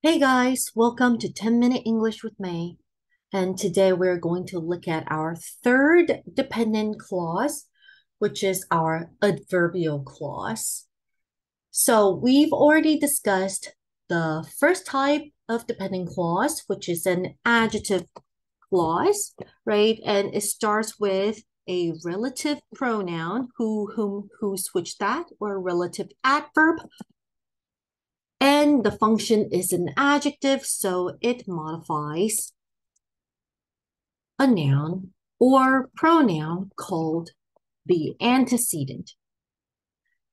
Hey guys, welcome to 10 Minute English with May. And today we're going to look at our third dependent clause, which is our adverbial clause. So we've already discussed the first type of dependent clause, which is an adjective clause, right? And it starts with a relative pronoun, who, whom, whose, which, that, or a relative adverb and the function is an adjective, so it modifies a noun or pronoun called the antecedent.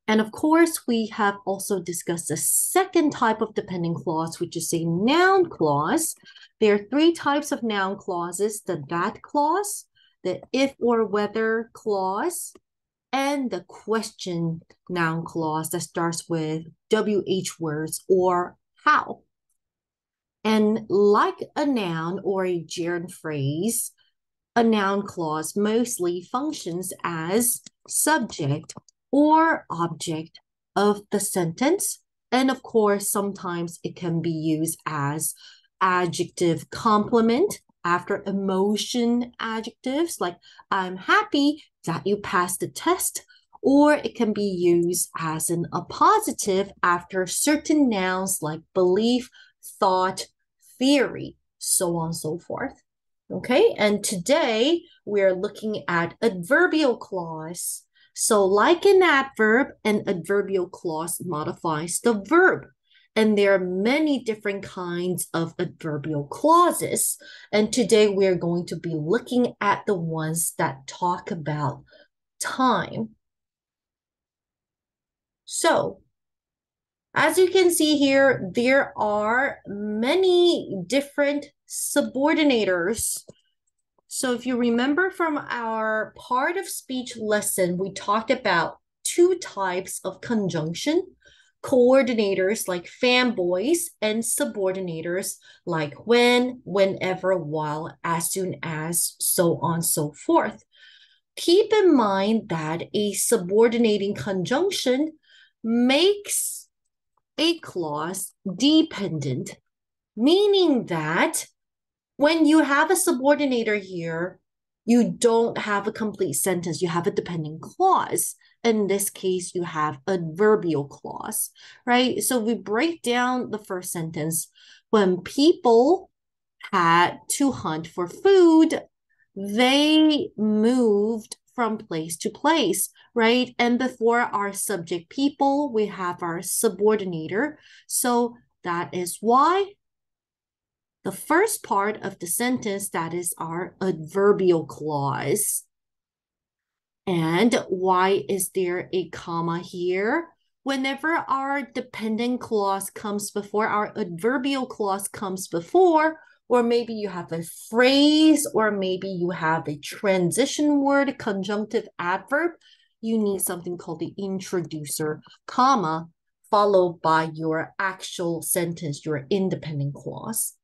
And of course, we have also discussed the second type of dependent clause, which is a noun clause. There are three types of noun clauses, the that clause, the if or whether clause, and the question noun clause that starts with WH words or how. And like a noun or a gerund phrase, a noun clause mostly functions as subject or object of the sentence. And of course, sometimes it can be used as adjective complement after emotion adjectives like I'm happy that you passed the test, or it can be used as an appositive after certain nouns like belief, thought, theory, so on and so forth. Okay, and today we're looking at adverbial clause. So, like an adverb, an adverbial clause modifies the verb. And there are many different kinds of adverbial clauses. And today we're going to be looking at the ones that talk about time. So, as you can see here, there are many different subordinators. So if you remember from our part of speech lesson, we talked about two types of conjunction coordinators like fanboys and subordinators like when, whenever, while, as soon as, so on, so forth. Keep in mind that a subordinating conjunction makes a clause dependent, meaning that when you have a subordinator here, you don't have a complete sentence, you have a dependent clause in this case, you have adverbial clause, right? So we break down the first sentence. When people had to hunt for food, they moved from place to place, right? And before our subject people, we have our subordinator. So that is why the first part of the sentence, that is our adverbial clause. And why is there a comma here? Whenever our dependent clause comes before, our adverbial clause comes before, or maybe you have a phrase, or maybe you have a transition word, conjunctive adverb, you need something called the introducer, comma, followed by your actual sentence, your independent clause.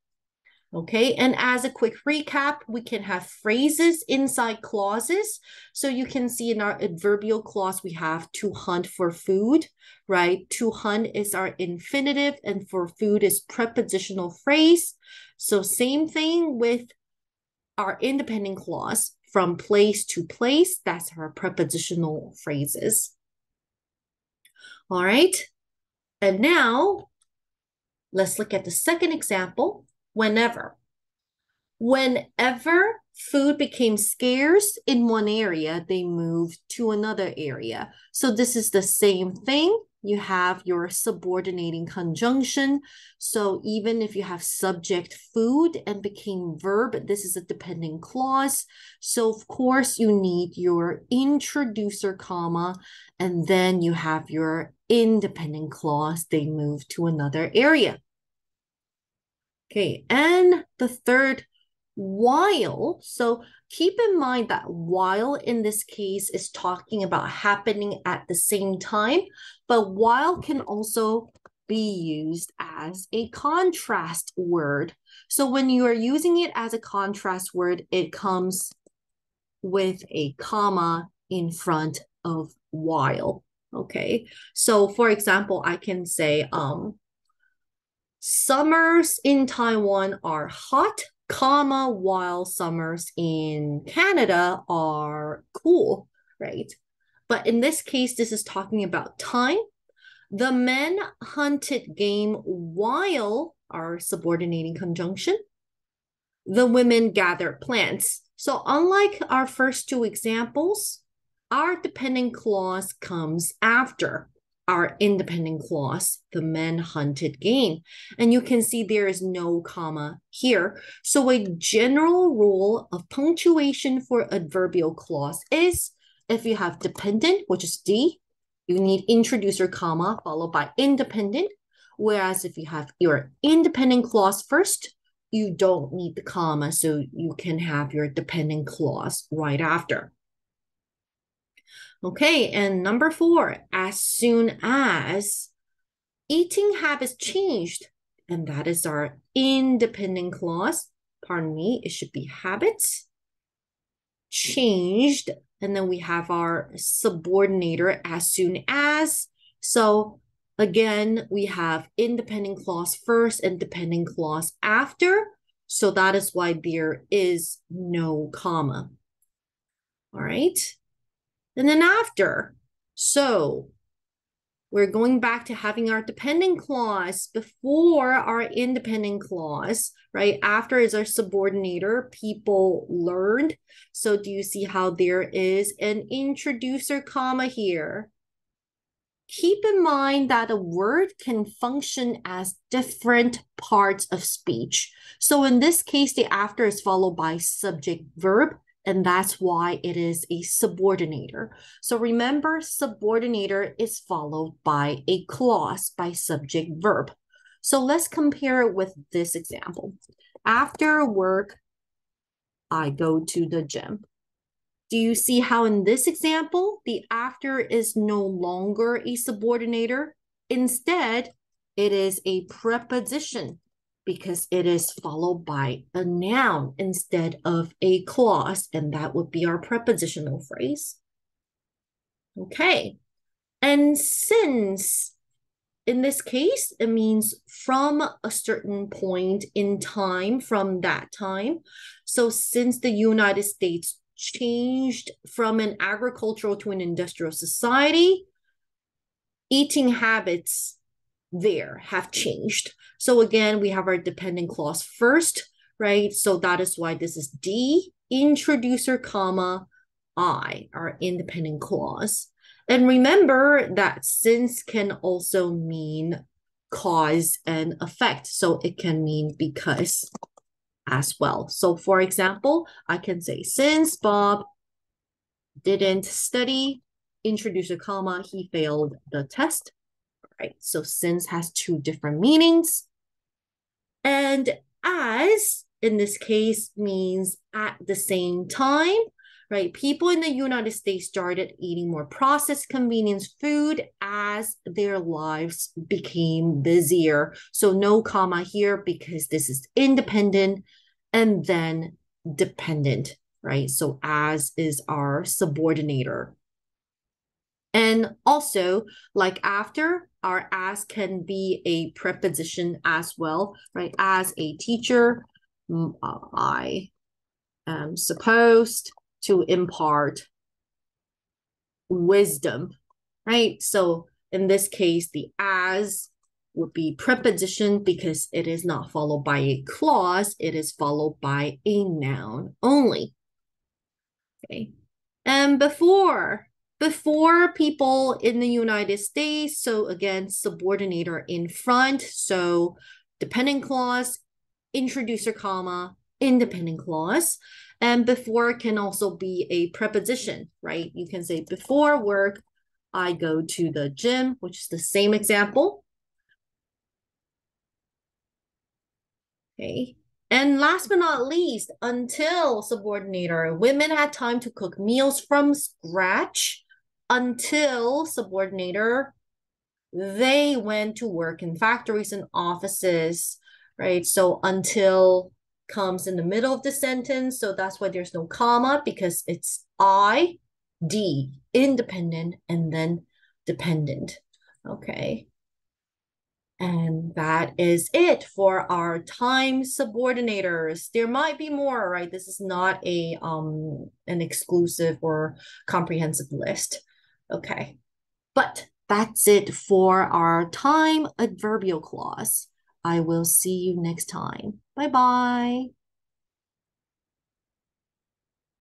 Okay, and as a quick recap, we can have phrases inside clauses. So you can see in our adverbial clause, we have to hunt for food, right? To hunt is our infinitive, and for food is prepositional phrase. So same thing with our independent clause from place to place, that's our prepositional phrases. All right, and now let's look at the second example whenever. Whenever food became scarce in one area, they moved to another area. So this is the same thing. You have your subordinating conjunction. So even if you have subject food and became verb, this is a dependent clause. So of course you need your introducer comma, and then you have your independent clause. They move to another area. Okay, and the third, while. So keep in mind that while in this case is talking about happening at the same time, but while can also be used as a contrast word. So when you are using it as a contrast word, it comes with a comma in front of while. Okay. So for example, I can say, um, Summers in Taiwan are hot, comma, while summers in Canada are cool, right? But in this case, this is talking about time. The men hunted game while our subordinating conjunction. The women gathered plants. So unlike our first two examples, our dependent clause comes after our independent clause, the men hunted game. And you can see there is no comma here. So a general rule of punctuation for adverbial clause is if you have dependent, which is D, you need introducer comma followed by independent. Whereas if you have your independent clause first, you don't need the comma, so you can have your dependent clause right after. Okay, and number four, as soon as eating habits changed, and that is our independent clause. Pardon me, it should be habits changed. And then we have our subordinator as soon as. So again, we have independent clause first and dependent clause after. So that is why there is no comma. All right and then after. So we're going back to having our dependent clause before our independent clause, right? After is our subordinator, people learned. So do you see how there is an introducer comma here? Keep in mind that a word can function as different parts of speech. So in this case, the after is followed by subject verb and that's why it is a subordinator. So remember, subordinator is followed by a clause by subject verb. So let's compare it with this example. After work, I go to the gym. Do you see how in this example, the after is no longer a subordinator? Instead, it is a preposition because it is followed by a noun instead of a clause, and that would be our prepositional phrase. Okay, and since in this case, it means from a certain point in time, from that time. So since the United States changed from an agricultural to an industrial society, eating habits there have changed. So again, we have our dependent clause first, right? So that is why this is D, introducer, comma, I, our independent clause. And remember that since can also mean cause and effect. So it can mean because as well. So for example, I can say since Bob didn't study, introducer, comma, he failed the test right? So since has two different meanings. And as in this case means at the same time, right? People in the United States started eating more processed convenience food as their lives became busier. So no comma here because this is independent and then dependent, right? So as is our subordinator. And also, like after, our as can be a preposition as well, right? As a teacher, I am supposed to impart wisdom, right? So in this case, the as would be preposition because it is not followed by a clause, it is followed by a noun only. Okay. And before before people in the United States. So again, subordinator in front. So dependent clause, introducer comma, independent clause. And before can also be a preposition, right? You can say before work, I go to the gym, which is the same example. Okay. And last but not least, until subordinator, women had time to cook meals from scratch until subordinator, they went to work in factories and offices, right? So until comes in the middle of the sentence. So that's why there's no comma because it's I, D, independent, and then dependent. Okay. And that is it for our time subordinators. There might be more, right? This is not a um an exclusive or comprehensive list. Okay. But that's it for our time adverbial clause. I will see you next time. Bye bye.